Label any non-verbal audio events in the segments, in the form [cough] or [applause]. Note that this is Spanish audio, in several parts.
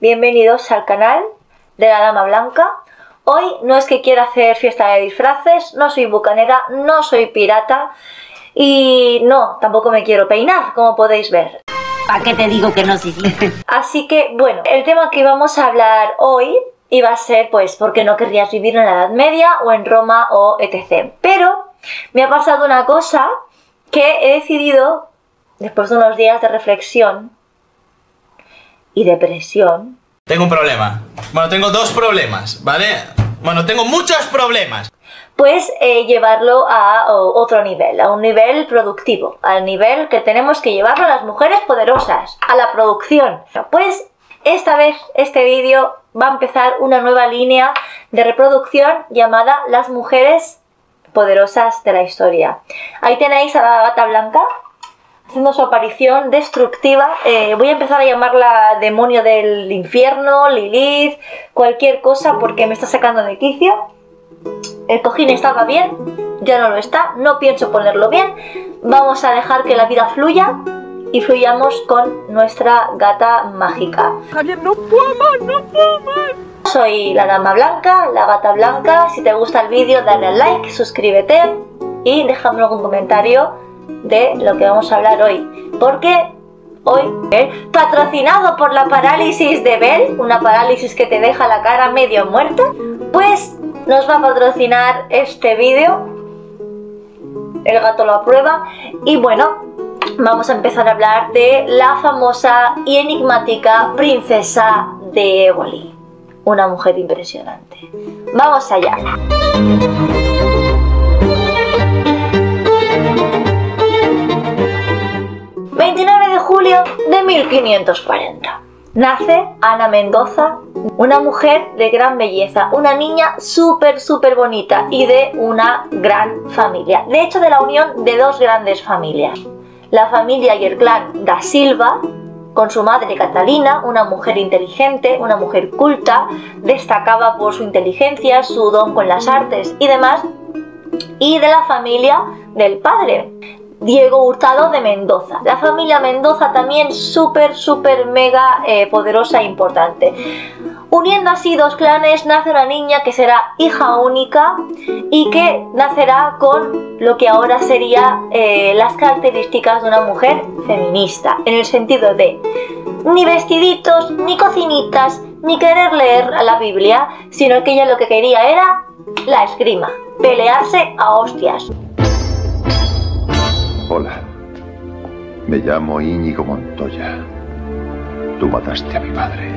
bienvenidos al canal de la Dama Blanca. Hoy no es que quiera hacer fiesta de disfraces, no soy bucanera, no soy pirata y no, tampoco me quiero peinar, como podéis ver. ¿Para qué te digo que no, sí, sí? [laughs] Así que, bueno, el tema que vamos a hablar hoy iba a ser, pues, ¿por qué no querrías vivir en la Edad Media o en Roma o etc. Pero me ha pasado una cosa que he decidido, después de unos días de reflexión y depresión, Tengo un problema. Bueno, tengo dos problemas, ¿vale? Bueno, tengo muchos problemas. pues eh, llevarlo a otro nivel, a un nivel productivo, al nivel que tenemos que llevarlo a las mujeres poderosas, a la producción. Pues esta vez este vídeo va a empezar una nueva línea de reproducción llamada Las mujeres poderosas de la historia. Ahí tenéis a la gata blanca haciendo su aparición destructiva. Eh, voy a empezar a llamarla demonio del infierno, Lilith, cualquier cosa porque me está sacando de quicio. El cojín estaba bien, ya no lo está, no pienso ponerlo bien. Vamos a dejar que la vida fluya y fluyamos con nuestra gata mágica. Javier, no puedo más, no puedo más. Soy la dama blanca, la gata blanca. Si te gusta el vídeo, dale al like, suscríbete y déjame algún comentario de lo que vamos a hablar hoy. Porque hoy, ¿eh? patrocinado por la parálisis de Bell, una parálisis que te deja la cara medio muerta, pues nos va a patrocinar este vídeo. El gato lo aprueba. Y bueno, vamos a empezar a hablar de la famosa y enigmática princesa de Éboli. Una mujer impresionante. Vamos allá. Julio de 1540... Nace Ana Mendoza, una mujer de gran belleza, una niña súper, súper bonita y de una gran familia. De hecho, de la unión de dos grandes familias. La familia y clan da Silva, con su madre Catalina, una mujer inteligente, una mujer culta, destacaba por su inteligencia, su don con las artes y demás, y de la familia del padre, Diego Hurtado de Mendoza. La familia Mendoza también súper, súper, mega eh, poderosa e importante. Uniendo así dos clanes nace una niña que será hija única y que nacerá con lo que ahora sería eh, las características de una mujer feminista, en el sentido de ni vestiditos, ni cocinitas, ni querer leer la Biblia, sino que ella lo que quería era la esgrima, pelearse a hostias. Hola. Me llamo Íñigo Montoya. Tú mataste a mi padre.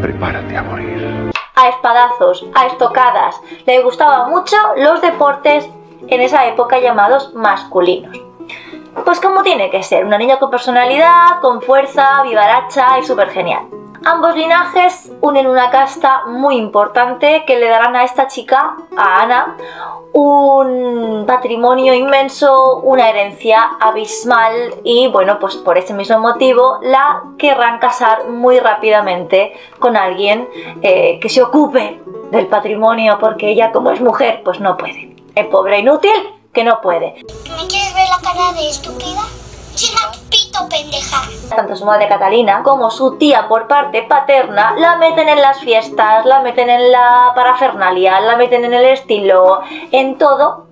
Prepárate a morir. a espadazos, a estocadas. Le gustaban mucho los deportes en esa época llamados masculinos. Pues como tiene que ser, una niña con personalidad, con fuerza, vivaracha y súper genial. Ambos linajes unen una casta muy importante que le darán a esta chica, a Ana, un patrimonio inmenso, una herencia abismal y bueno, pues por ese mismo motivo la querrán casar muy rápidamente con alguien eh, que se ocupe del patrimonio porque ella como es mujer pues no puede. Es pobre inútil que no puede. ¿Me quieres ver la cara de estúpida? Tanto su madre Catalina como su tía por parte paterna la meten en las fiestas, la meten en la parafernalia, la meten en el estilo, en todo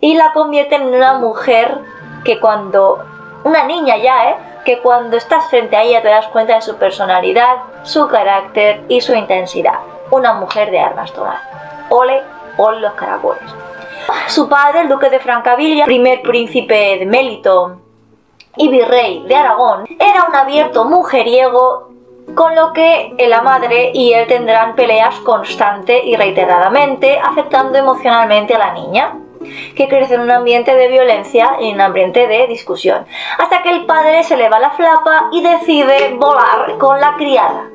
y la convierten en una mujer que cuando una niña ya, ¿eh? Que cuando estás frente a ella te das cuenta de su personalidad, su carácter y su intensidad. Una mujer de armas tomar. Ole, ole los caracoles. Su padre, el duque de Francavilla, primer príncipe de Mélito y virrey de Aragón, era un abierto mujeriego con lo que la madre y él tendrán peleas constante y reiteradamente, afectando emocionalmente a la niña, que crece en un ambiente de violencia y en un ambiente de discusión, hasta que el padre se le va la flapa y decide volar con la criada.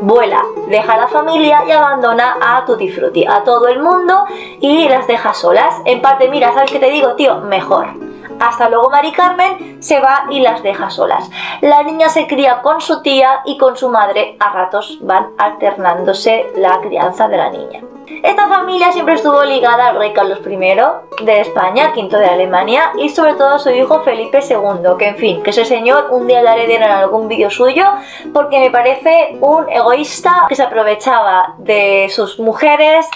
Vuela, deja a la familia y abandona a Tutti Frutti, a todo el mundo y las deja solas. En parte, mira, ¿sabes qué te digo, tío? Mejor. Hasta luego Mari Carmen se va y las deja solas. La niña se cría con su tía y con su madre. A ratos van alternándose la crianza de la niña. Esta familia siempre estuvo ligada al rey Carlos I de España, quinto de Alemania, y sobre todo a su hijo Felipe II, que en fin, que ese señor un día le haré en algún vídeo suyo, porque me parece un egoísta que se aprovechaba de sus mujeres,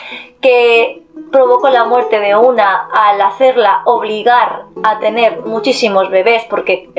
que provocó la muerte de una al hacerla obligar a tener muchísimos bebés, porque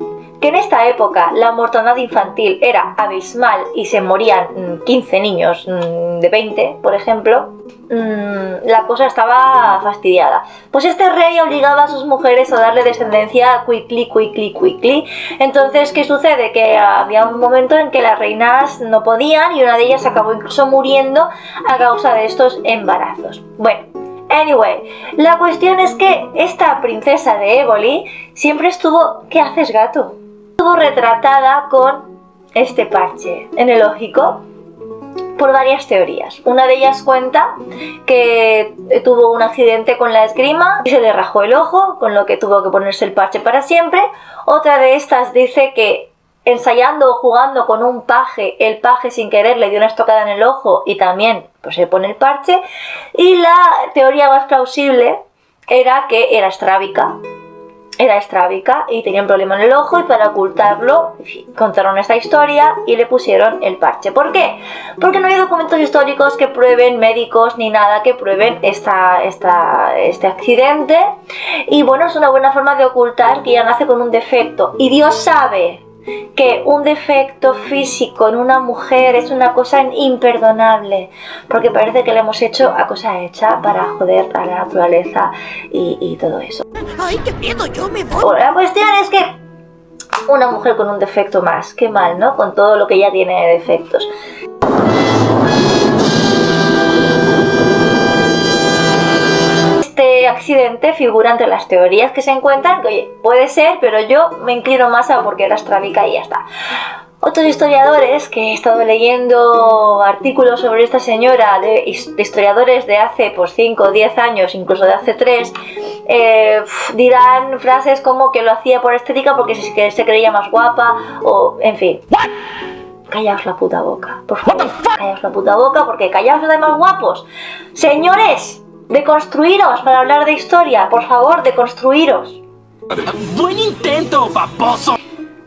que en esta época la mortandad infantil era abismal y se morían 15 mm, niños mm, de 20, por ejemplo, mm, la cosa estaba fastidiada. Pues este rey obligaba a sus mujeres a darle descendencia quickly, quickly, quickly. Entonces, ¿qué sucede? Que había un momento en que las reinas no podían y una de ellas acabó incluso muriendo a causa de estos embarazos. Bueno, Anyway, la cuestión es que esta princesa de Éboli siempre estuvo... ¿Qué haces, gato? estuvo retratada con este parche en el lógico por varias teorías. Una de ellas cuenta que tuvo un accidente con la esgrima y se le rajó el ojo, con lo que tuvo que ponerse el parche para siempre. Otra de estas dice que ensayando o jugando con un paje, el paje sin querer le dio una estocada en el ojo y también pues, se pone el parche. Y la teoría más plausible era que era estrábica, era estrábica y tenía un problema en el ojo y para ocultarlo contaron esta historia y le pusieron el parche. ¿Por qué? Porque no hay documentos históricos que prueben, médicos ni nada que prueben esta, esta, este accidente y bueno, es una buena forma de ocultar que ella nace con un defecto y Dios sabe que un defecto físico en una mujer es una cosa imperdonable, porque parece que le hemos hecho a cosa hecha para joder a la naturaleza y, todo eso. ¡Ay, qué miedo! Yo me voy. la cuestión es que una mujer con un defecto más, qué mal, ¿no? Con todo lo que ya tiene de defectos. Este accidente figura entre las teorías que se encuentran, que oye, puede ser, pero yo me inclino más a porque era estrábica y ya está. Otros historiadores que he estado leyendo artículos sobre esta señora, de, historiadores de hace pues 5 o 10 años, incluso de hace 3, eh, dirán frases como que lo hacía por estética porque se, se creía más guapa o en fin. Callaos la puta boca, por favor. Callaos la puta boca porque callaos los demás guapos. Señores, Deconstruiros para hablar de historia, por favor, deconstruiros. Buen intento, paposo.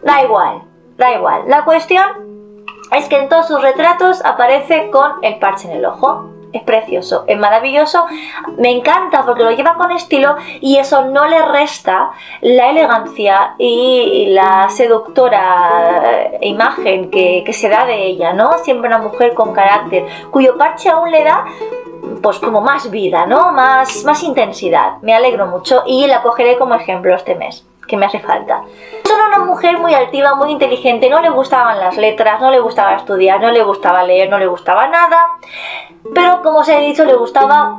Da igual, da igual. La cuestión es que en todos sus retratos aparece con el parche en el ojo. Es precioso, es maravilloso, me encanta porque lo lleva con estilo y eso no le resta la elegancia y la seductora imagen que, que se da de ella, ¿no? Siempre una mujer con carácter, cuyo parche aún le da pues como más vida, ¿no? Más, más intensidad. Me alegro mucho y la cogeré como ejemplo este mes, que me hace falta. Es una mujer muy altiva, muy inteligente, no le gustaban las letras, no le gustaba estudiar, no le gustaba leer, no le gustaba nada, pero como os he dicho, le gustaba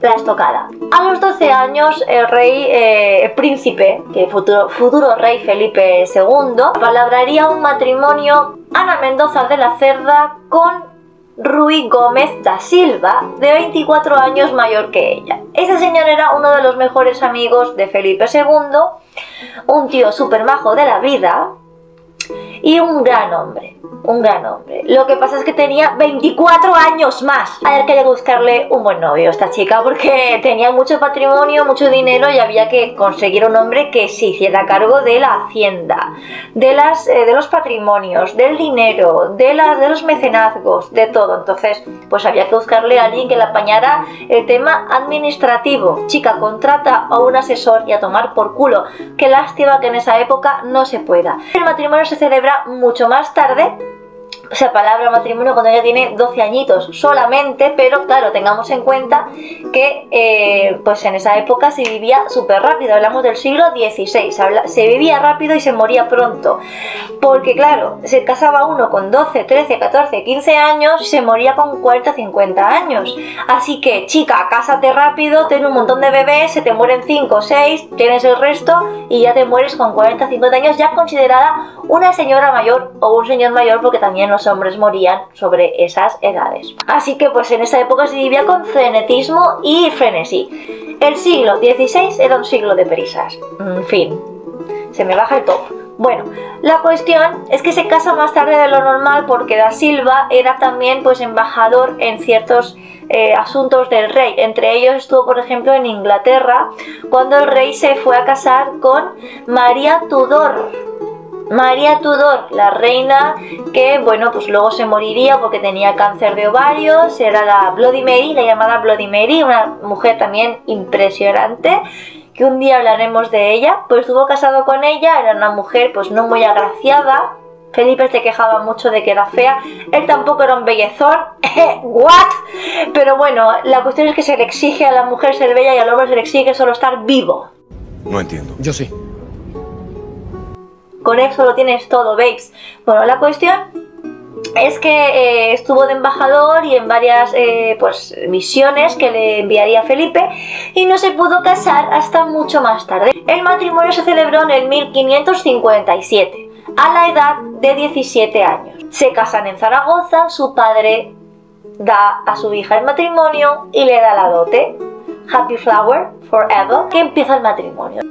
la estocada. A los 12 años, el rey, eh, el príncipe, que futuro, futuro rey Felipe II, palabraría un matrimonio Ana Mendoza de la Cerda con Rui Gómez da Silva, de 24 años mayor que ella. Ese señor era uno de los mejores amigos de Felipe II, un tío súper majo de la vida y un gran hombre un gran hombre. Lo que pasa es que tenía 24 años más. Había que buscarle un buen novio a esta chica porque tenía mucho patrimonio, mucho dinero y había que conseguir un hombre que se hiciera cargo de la hacienda, de, las, eh, de los patrimonios, del dinero, de, la, de los mecenazgos, de todo. Entonces, pues había que buscarle a alguien que le apañara el tema administrativo. Chica, contrata a un asesor y a tomar por culo. Qué lástima que en esa época no se pueda. El matrimonio se celebra mucho más tarde o sea, palabra matrimonio cuando ella tiene 12 añitos solamente, pero claro, tengamos en cuenta que eh, pues en esa época se vivía súper rápido, hablamos del siglo XVI, se vivía rápido y se moría pronto, porque claro, se casaba uno con 12, 13, 14, 15 años y se moría con 40, 50 años. Así que chica, cásate rápido, ten un montón de bebés, se te mueren 5 o 6, tienes el resto y ya te mueres con 40, 50 años, ya considerada una señora mayor o un señor mayor porque también los hombres morían sobre esas edades. Así que pues en esa época se vivía con frenetismo y frenesí. El siglo XVI era un siglo de prisas. En fin, se me baja el top. Bueno, la cuestión es que se casa más tarde de lo normal porque Da Silva era también pues embajador en ciertos eh, asuntos del rey. Entre ellos estuvo, por ejemplo, en Inglaterra, cuando el rey se fue a casar con María Tudor. María Tudor, la reina que, bueno, pues luego se moriría porque tenía cáncer de ovarios, era la Bloody Mary, la llamada Bloody Mary, una mujer también impresionante, que un día hablaremos de ella, pues estuvo casado con ella, era una mujer pues no muy agraciada, Felipe se quejaba mucho de que era fea, él tampoco era un bellezón, [laughs] ¿what? Pero bueno, la cuestión es que se le exige a la mujer ser bella y al hombre se le exige solo estar vivo. No entiendo. Yo sí. Con eso lo tienes todo, babes. Bueno, la cuestión es que eh, estuvo de embajador y en varias eh, pues, misiones que le enviaría Felipe y no se pudo casar hasta mucho más tarde. El matrimonio se celebró en el 1557 a la edad de 17 años. Se casan en Zaragoza, su padre da a su hija el matrimonio y le da la dote. Happy Flower Forever, que empieza el matrimonio.